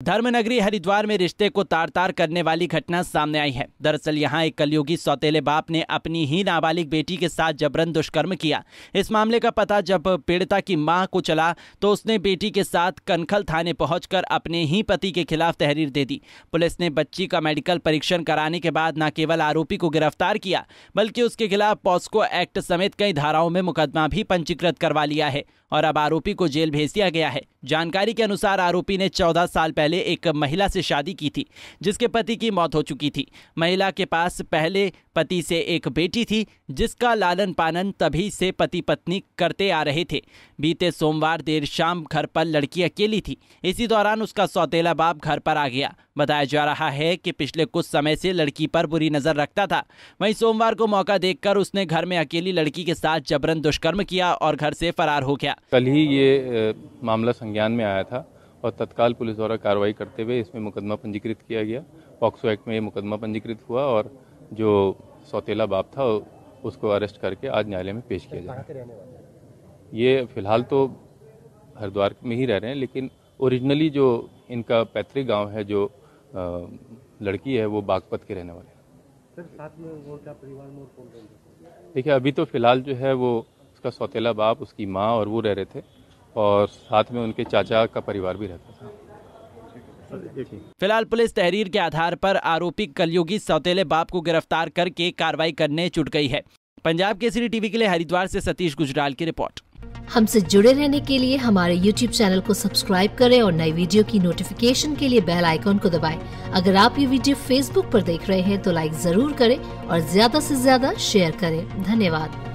धर्मनगरी हरिद्वार में रिश्ते को तार तार करने वाली घटना सामने आई है। दरअसल यहाँ एक कलयुगी सौतेले बाप ने अपनी ही नाबालिग बेटी के साथ जबरन दुष्कर्म किया। इस मामले का पता जब पीड़िता की माँ को चला तो उसने बेटी के साथ कनखल थाने पहुंचकर अपने ही पति के खिलाफ तहरीर दे दी। पुलिस ने बच्ची का मेडिकल परीक्षण कराने के बाद न केवल आरोपी को गिरफ़्तार किया, बल्कि उसके खिलाफ पॉस्को एक्ट समेत कई धाराओं में मुकदमा भी पंजीकृत करवा लिया है और अब आरोपी को जेल भेज दिया गया है। जानकारी के अनुसार आरोपी ने चौदह साल पहले एक महिला से शादी की थी, जिसके पति की मौत हो चुकी थी। महिला के पास पहले पति से एक बेटी थी, जिसका लालन पालन तभी से पति पत्नी करते आ रहे थे। बीते सोमवार देर शाम घर पर लड़की अकेली थी। इसी दौरान उसका सौतेला बाप घर पर आ गया। बताया जा रहा है कि पिछले कुछ समय से लड़की पर बुरी नज़र रखता था। वहीं सोमवार को मौका देखकर उसने घर में अकेली लड़की के साथ जबरन दुष्कर्म किया और घर से फरार हो गया। कल ही ये मामला संज्ञान में आया था और तत्काल पुलिस द्वारा कार्रवाई करते हुए इसमें मुकदमा पंजीकृत किया गया। पॉक्सो एक्ट में ये मुकदमा पंजीकृत हुआ और जो सौतेला बाप था उसको अरेस्ट करके आज न्यायालय में पेश किया जाए ये फ़िलहाल तो हरिद्वार में ही रह रहे हैं लेकिन ओरिजिनली जो इनका पैतृक गाँव है जो लड़की है वो बागपत के रहने वाले देखिए अभी तो फ़िलहाल जो है वो उसका सौतेला बाप उसकी माँ और वो रह रहे थे और साथ में उनके चाचा का परिवार भी रहता था। फ़िलहाल पुलिस तहरीर के आधार पर आरोपी कलयुगी सौतेले बाप को गिरफ़्तार करके कार्रवाई करने जुट गई है। पंजाब के केसरी टीवी के लिए हरिद्वार से सतीश गुजराल की रिपोर्ट। हमसे जुड़े रहने के लिए हमारे YouTube चैनल को सब्सक्राइब करें और नई वीडियो की नोटिफिकेशन के लिए बेल आइकॉन को दबाएँ। अगर आप ये वीडियो Facebook पर देख रहे हैं तो लाइक ज़रूर करें और ज़्यादा से ज़्यादा शेयर करें। धन्यवाद।